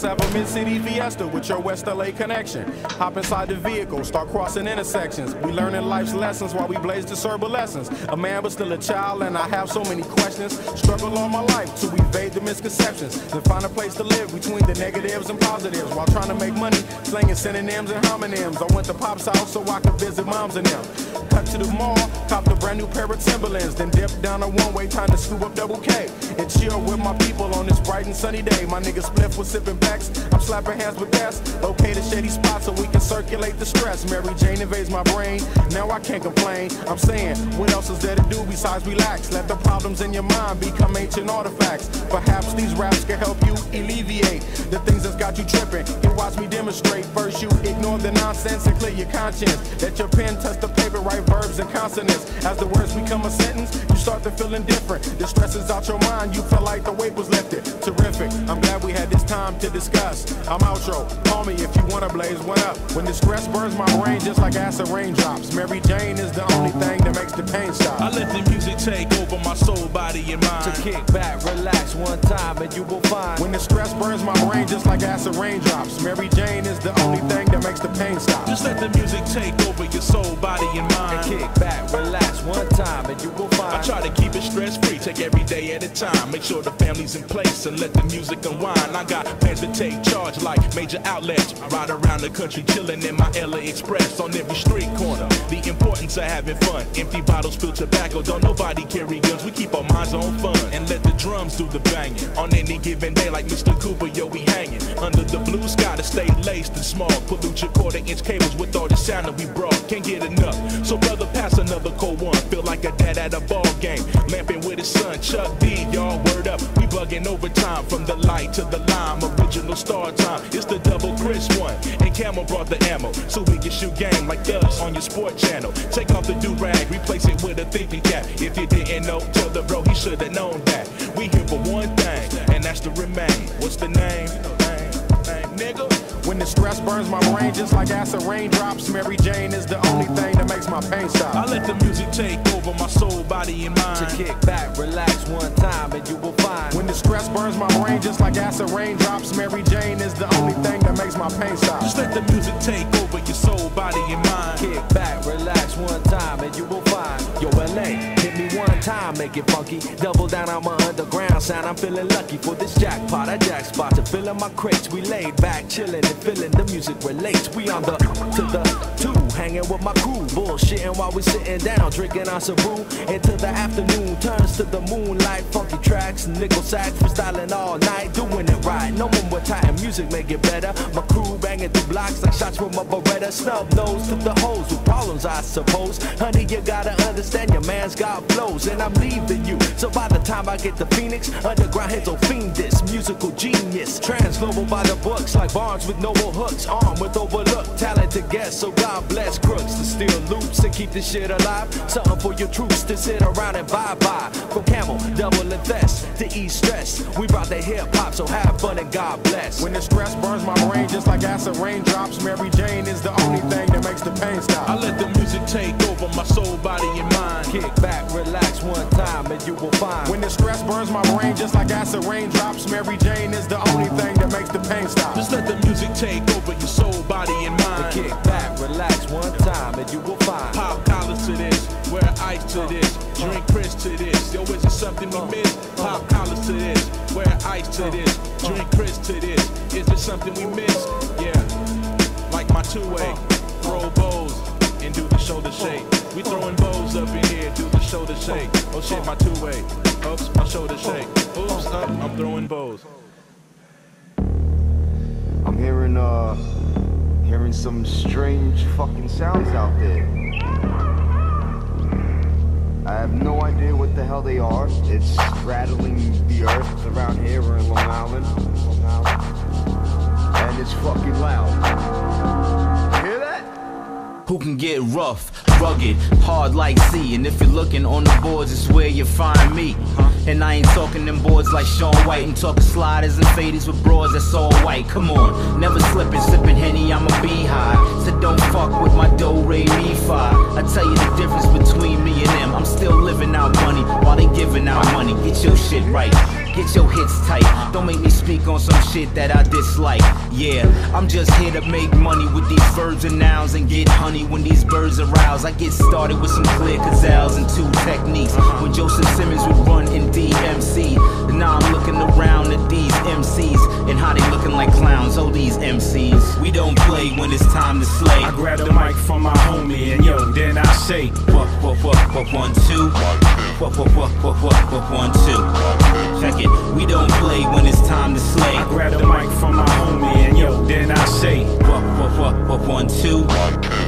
Let's have a mid-city fiesta with your West LA connection. Hop inside the vehicle, start crossing intersections. We learning life's lessons while we blaze the lessons. A man but still a child, and I have so many questions. Struggle all my life to evade the misconceptions. Then find a place to live between the negatives and positives while trying to make money, slinging synonyms and homonyms. I went to Pop's house so I could visit moms and them. Cut to the mall, copped a brand new pair of Timberlands, then dipped down a one-way, time to scoop up double K and chill with my people on this bright and sunny day. My nigga Spliff was sipping packs, I'm slapping hands with best. Locate a shady spots so we can circulate the stress. Mary Jane invades my brain, now I can't complain. I'm saying, what else is there to do besides relax? Let the problems in your mind become ancient artifacts. Perhaps these raps can help you alleviate the things that's got you tripping. You watch me demonstrate. First, you ignore the nonsense and clear your conscience. Let your pen touch the paper, write verbs and consonants. As the words become a sentence, you start to feel indifferent. The stress is out your mind, you feel like the weight was lifted. Terrific, I'm glad we had this time to discuss. I'm outro, call me if you wanna blaze one up. When the stress burns my brain just like acid raindrops. Mary Jane is the only thing that makes the pain stop. I let the music take over my soul, body, and mind. To kick back, relax one time, and you will find. When the stress burns my brain just like acid raindrops. Mary Jane is the only thing that makes the pain stop. Just let the music take over your soul, body, and mind. And kick back, relax one time, and you will find. I try to keep it stress free, take every day at a time. Make sure the family's in place and let the music unwind. I got plans to take charge like major outlets. Ride around the country chilling in my LA Express on every street corner. The importance of having fun. Empty bottles, spill tobacco. Don't nobody carry guns. We keep our minds on fun and let the drums do the banging. On any given day, like Mr. Cooper, yo, we hanging under the blue sky to stay laced and small. Pollute your quarter inch cables with all the sound that we brought. Can't get enough. So brother, pass another cold one. Feel like a dad at a ball game. Lamping with his son, Chuck D. Y'all word up. We bugging overtime from the light to the lime. Original star time. It's the double Chris one. And Camel brought the ammo. So we can shoot game like us on your sport channel. Take off the do rag, replace it with a thinking cap. If you didn't know, tell the bro he should have known that. We here for one thing, and that's to remain. What's the name? When the stress burns my brain just like acid raindrops, Mary Jane is the only thing that makes my pain stop. I let the music take over my soul, body, and mind. To kick back, relax one time, and you will find. When the stress burns my brain just like acid raindrops, Mary Jane is the only thing that makes my pain stop. Just let the music take over your soul, body, and mind. Kick back, relax one time, and you will find. Yo, LA, hit me one time, make it funky. Double down on my underground sound. I'm feeling lucky for this jackpot. I jack spot to fill in my crates. We laid back, chilling and feeling the music relates. We on the to the two, hanging with my crew, bullshitting while we sitting down, drinking our Saru. Into the afternoon turns to the moonlight, funky tracks, nickel sax, freestyling all night, doing it right. No one with tight music make it better. My crew banging through blocks like shots from a Beretta. Snub nose to the hoes with problems, I suppose. Honey, you gotta understand your man's got flows, and I'm leaving you. So by the time I get to Phoenix, underground hits will fiend this musical genius. Transglobal by the books like Barnes with noble hooks, armed with overlooked talented guests. So God bless crooks to steal loops and keep this shit alive. Something for your troops to sit around and bye bye. From Camel, double invest to ease stress. We brought the hip hop, so have fun and God bless. When the stress burns my brain just like acid raindrops, Mary Jane is the only thing that makes the pain stop. I let the music take over my soul, body, and mind. Kick back, relax one time, and you will find. When the stress burns my brain just like acid raindrops, Mary Jane is the only thing that makes the pain stop. Just let the music take over your soul, body, and mind. Kick back, relax one time, and you will find. Pop collars to this, wear ice to this, drink Chris to this. Yo, is it something we miss? Pop collars to this, wear ice to this, drink Chris to this. Is it something we miss? Yeah, like my two-way, throw bows and do the shoulder shake. We throwing bows up in here, do the shoulder shake. Oh shit, my two-way. Oops, my shoulder shake. Oops, up, I'm throwing bows. I'm hearing uh hearing some strange fucking sounds out there. I have no idea what the hell they are. It's rattling the earth around here. We're in Long Island. Long Island. And it's fucking loud. Who can get rough, rugged, hard like sea. And if you're looking on the boards, it's where you find me. Uh-huh. And I ain't talking them boards like Shaun White. I'm talking sliders and faders with broads that's all white. Come on, never slipping, sipping Henny, I'm a beehive. So don't fuck with my do, re, mi, fi. I tell you the difference between me and them. I'm still living out money while they giving out money. Get your shit right. Get your hits tight. Don't make me speak on some shit that I dislike. Yeah, I'm just here to make money with these verbs and nouns and get honey when these birds arouse. I get started with some clear gazelles and two techniques. When Joseph Simmons would run in DMC. And now I'm looking around at these MCs and how they looking like clowns. Oh, these MCs. We don't play when it's time to slay. I grab the mic from my homie and yo, then I say, What, one, two. What, what, what, what, what, what, one, two. Check it. We don't play when it's time to slay. I grab the mic from my homie and yo, then I say, What, what, what, what, one, two.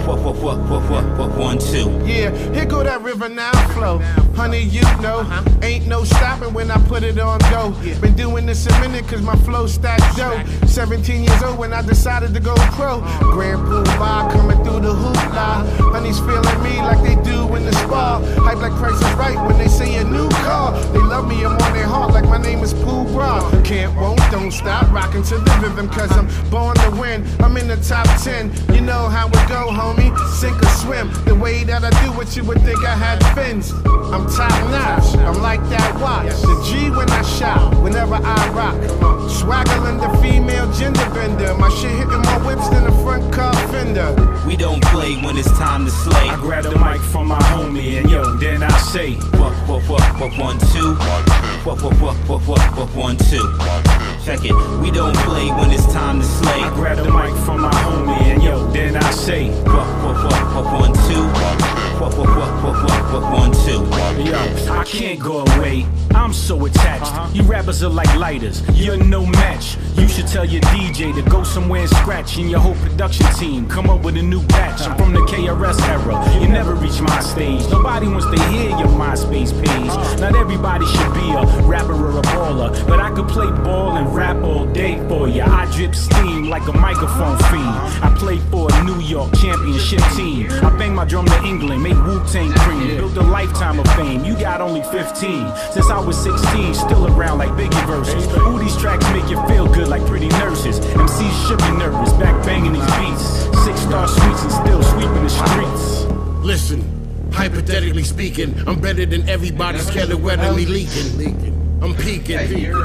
What, what, what, what, what, what, one, two. Yeah, here go that river now flow. Honey, you know, ain't no stopping when I put it on go. Been doing this a minute cause my flow stacked dope. 17 years old when I decided to go pro. Grand Pool Bar coming through the hoopla. Honey's feeling me like they do in the spa. Hype like Price is right when they say a new car. They love me, I'm on their heart like my name is Pooh Bra. Can't, won't, don't stop rocking to the rhythm cause I'm born to win. I'm in the top 10. You know how it go, homie. Sink or swim. The way that I do it, you would think I had fins. I'm top notch. I'm like that watch. The G when I shout, whenever I rock. Swaggling the female gender bender. My shit hitting more whips than a front car fender. We don't play when it's time to slay. I grab the mic from my homie and yo, then I say, What, what, what, what, one, two. What, what, what, what, what, what, one, two. Check it. We don't play when it's time to slay. I grab the mic from my homie and yo, then I say, What, what, what, what, one, two. What, what, what, what, what, what, one, two. Yo, I can't go away. I'm so attached. You rappers are like lighters. You're no match. You should tell your DJ to go somewhere and scratch in your whole production team. Come up with a new batch. I'm from the KRS era. You never reach my stage. Nobody wants to hear your MySpace page. Not everybody should be a rapper or a baller, but I could play ball and rap all day for ya. I drip steam like a microphone fiend. I play for a New York championship team. I bang my drum to England, make Wu Tang cream. Built a lifetime of fame. You got only 15. Since I was 16, still around like Biggie verses. Ooh, these tracks make you feel good like pretty nurses. MCs should be nervous, back banging these beats. Six star suites and still sweeping the streets. Listen, hypothetically speaking, I'm better than everybody's me leaking. I'm peeking.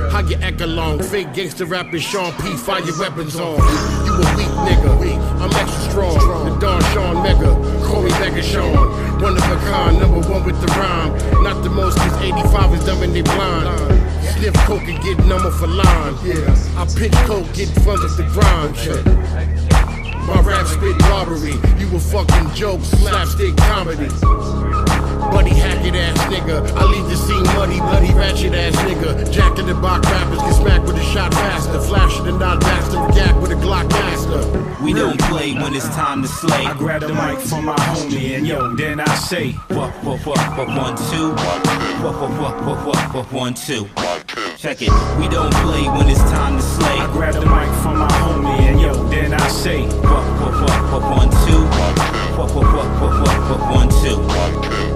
How you act along? Fake gangster rapper Sean P. Fire your weapons on. You a weak nigga. I'm extra strong. The Don Sean Mega. Call me Mega Sean. One of a kind. Number one with the rhyme. Not the most, cause 85 is dumb and they blind. Sniff coke and get number for line. Yeah, I pitch coke, get front of the grind. My rap spit robbery. You a fucking joke, slapstick comedy. Buddy Hackett ass nigga. I leave the scene muddy, bloody ratchet ass nigga. Jack in the box rappers get smacked with a shot faster. Flash the not bastard, react with a Glock master. We don't play when it's time to slay. I grab the mic from my homie and yo, then I say, What, what, what, what, one, two. What, what, what, what, what, what, one, two. Check it. We don't play when it's time to slay. I grab the mic from my homie and yo, then I say, What, what, what, what, one, two. What, what, what, what, what, what, one, two.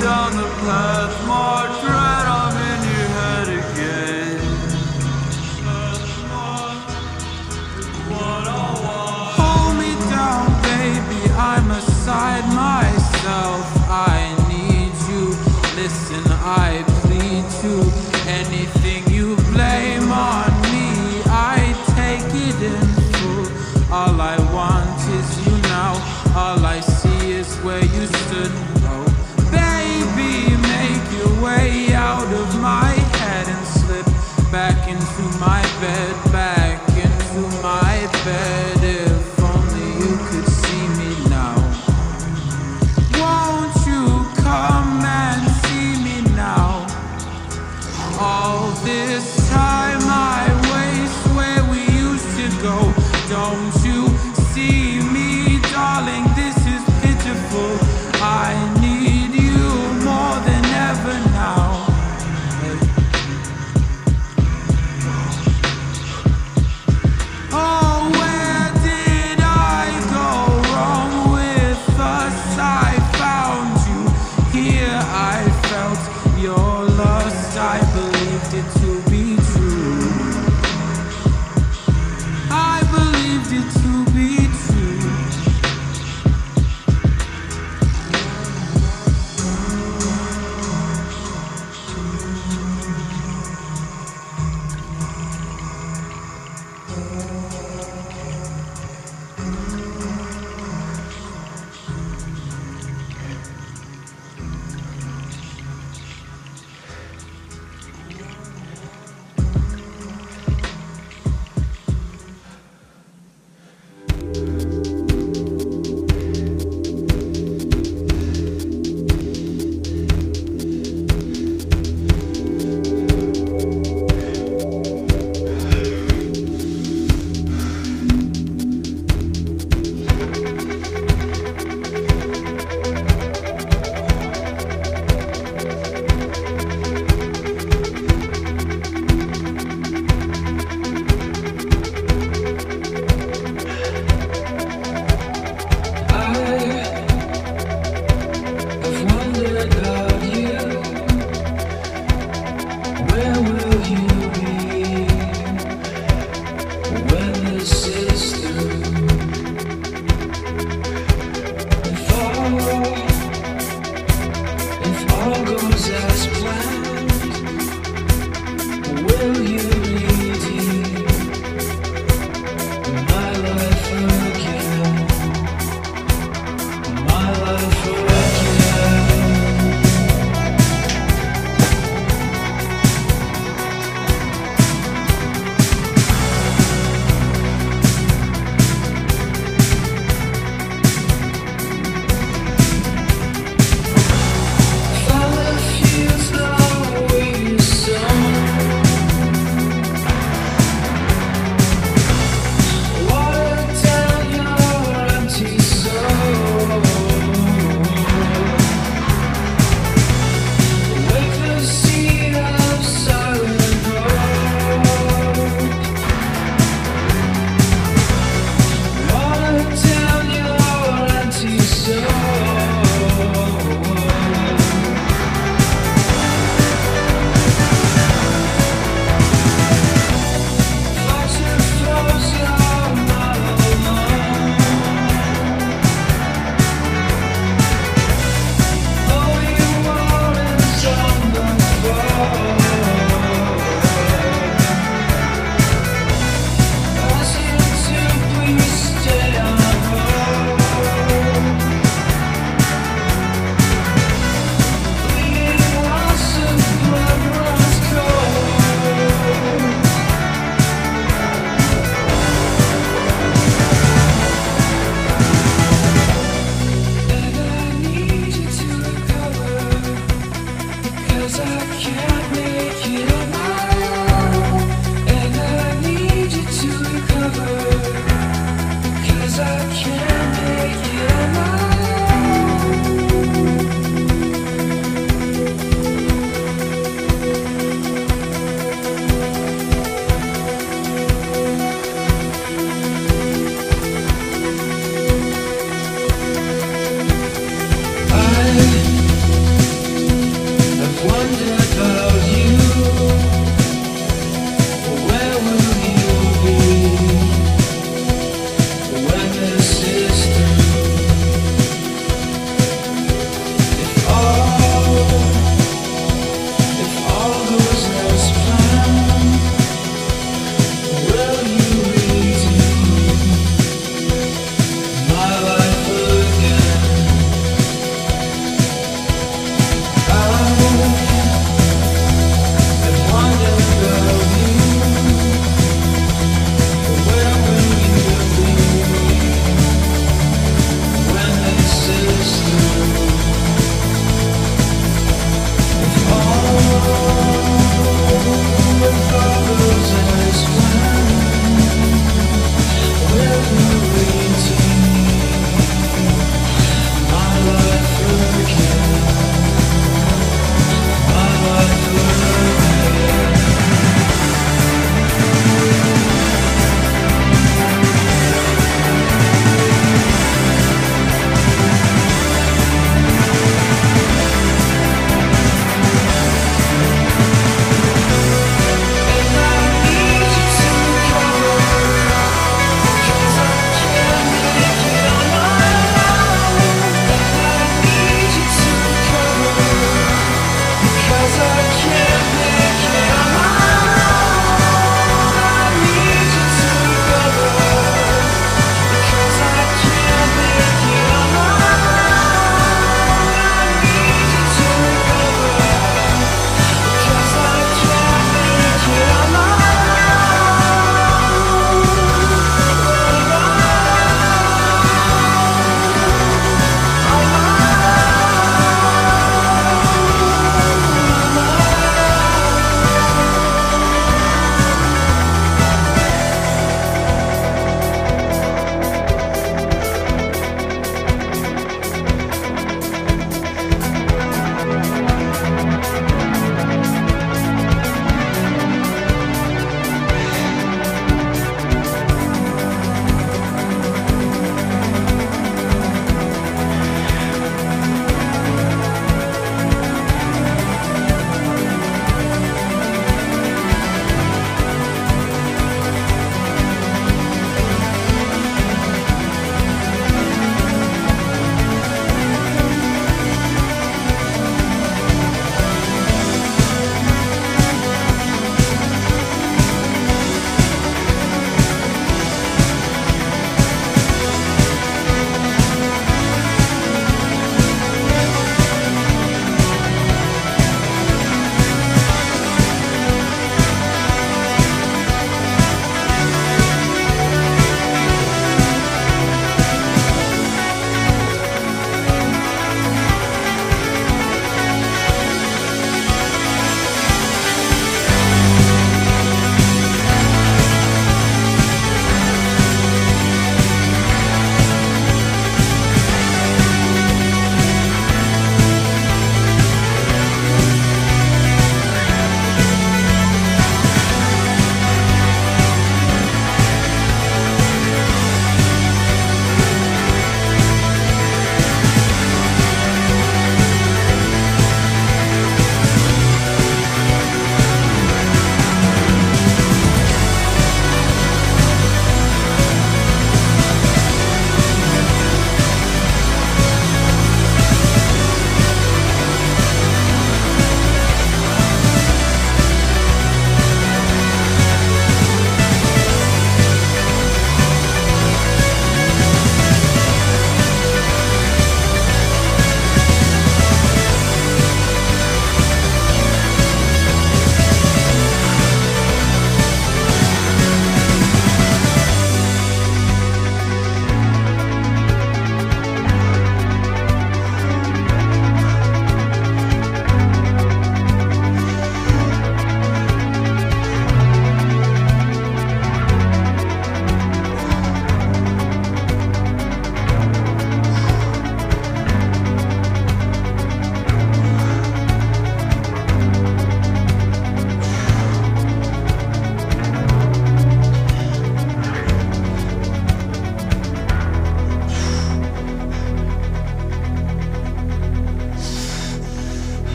down the path, march in your head again. Hold me down, baby, I'm aside myself. I need you, listen, I plead to.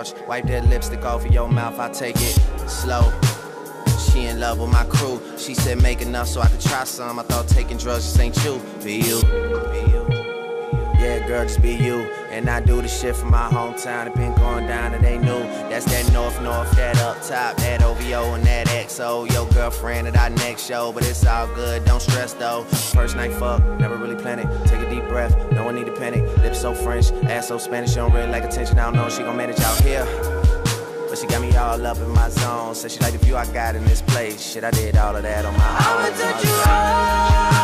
Couch. Wipe that lipstick off of your mouth. I take it slow. She in love with my crew. She said make enough so I could try some. I thought taking drugs just ain't you. Be you. Be you. Yeah, girl, just be you. And I do the shit from my hometown. It been going down, it ain't new. That's that North North, that up top, that OVO and that XO. Your girlfriend at our next show, but it's all good. Don't stress though. First night fuck, never really planned it. Breath, no one need to panic. Lips so French, ass so Spanish, she don't really like attention. I don't know if she gon' manage out here. But she got me all up in my zone. Said she like the view I got in this place. Shit, I did all of that on my own. I'ma touch you I'ma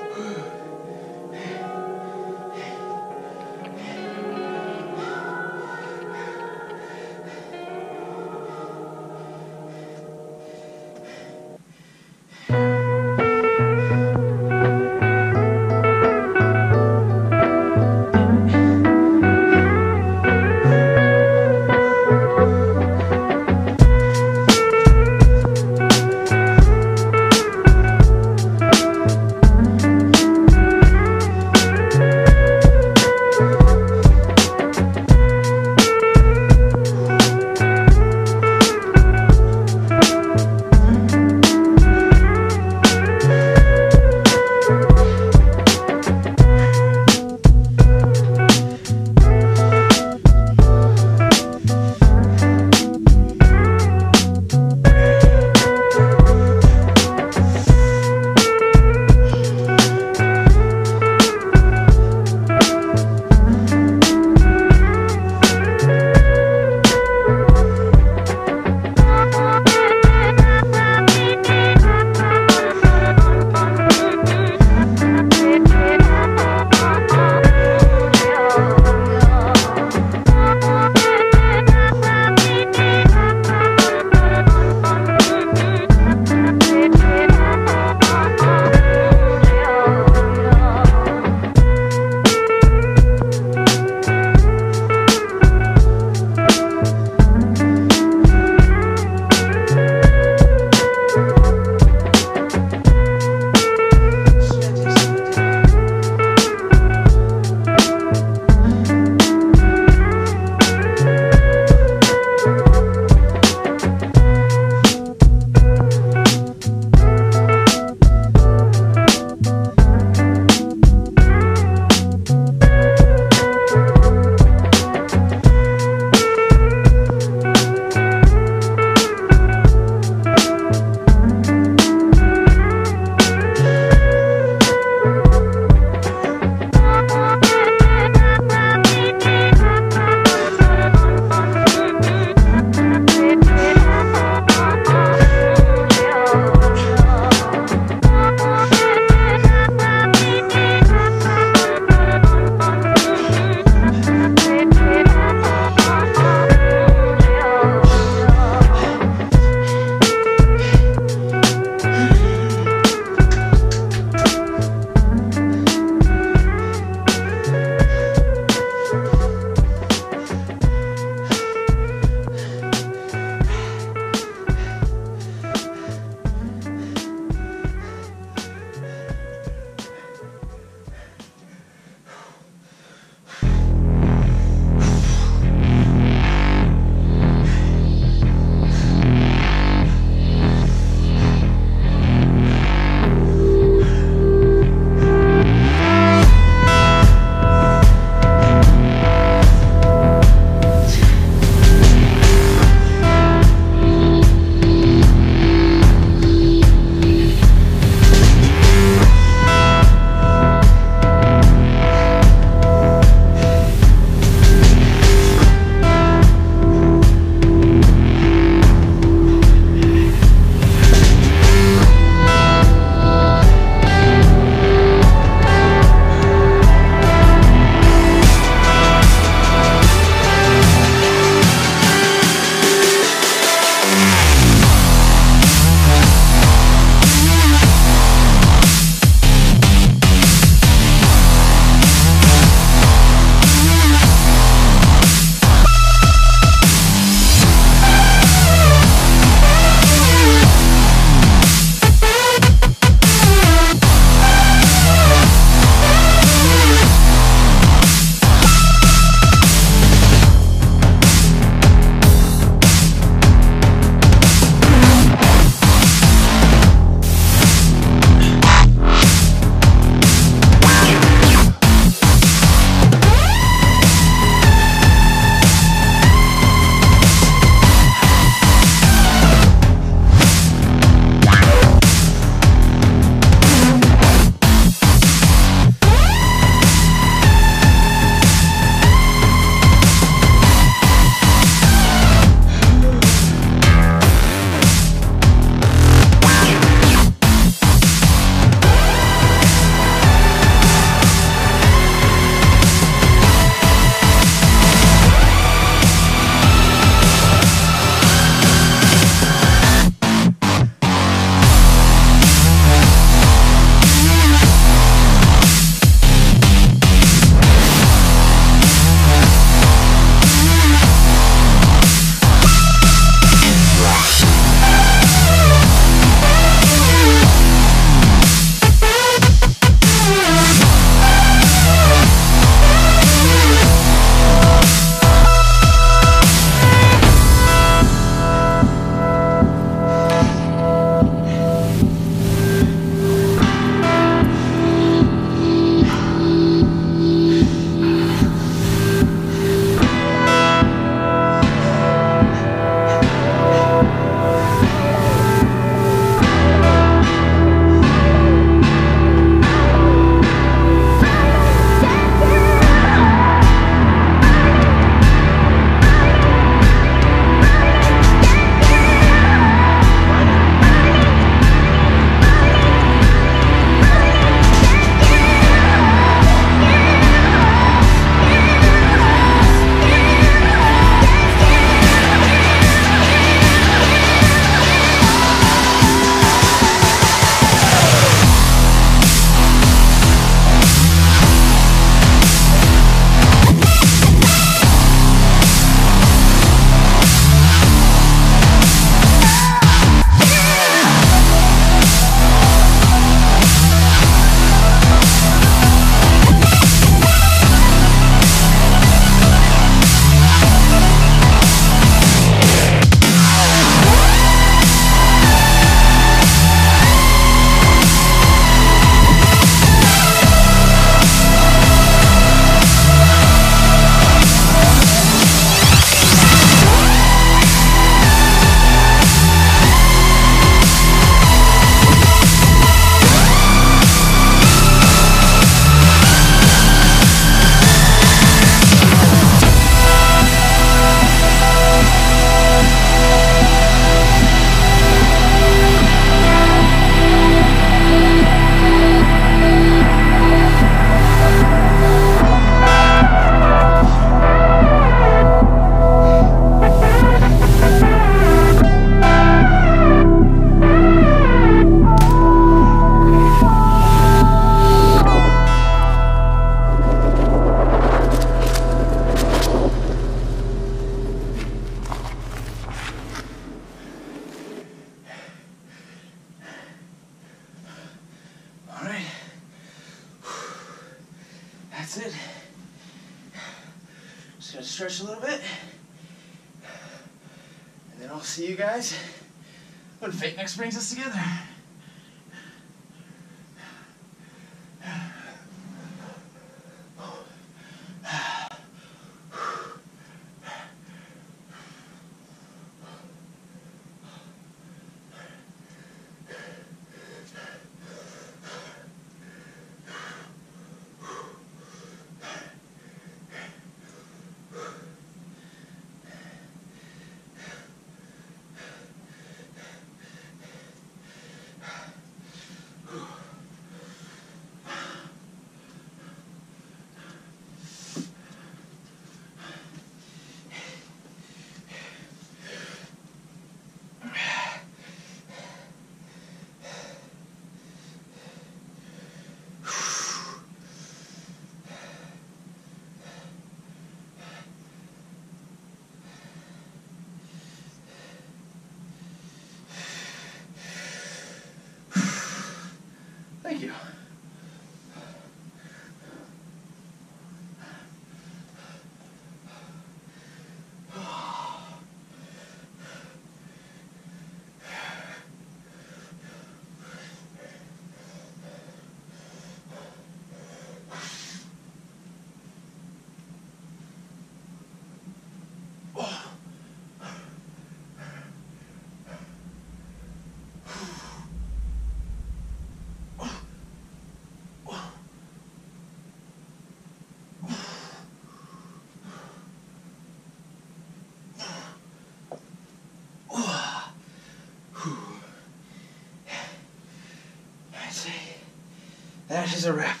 that is a wrap.